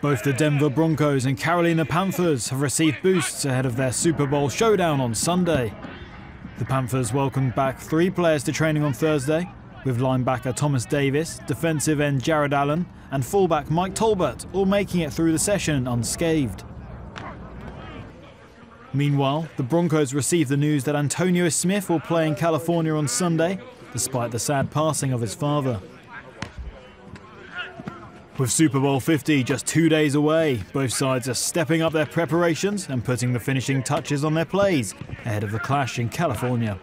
Both the Denver Broncos and Carolina Panthers have received boosts ahead of their Super Bowl showdown on Sunday. The Panthers welcomed back three players to training on Thursday, with linebacker Thomas Davis, defensive end Jared Allen, and fullback Mike Tolbert all making it through the session unscathed. Meanwhile, the Broncos received the news that Antonio Smith will play in California on Sunday, despite the sad passing of his father. With Super Bowl 50 just two days away, both sides are stepping up their preparations and putting the finishing touches on their plays ahead of the clash in California.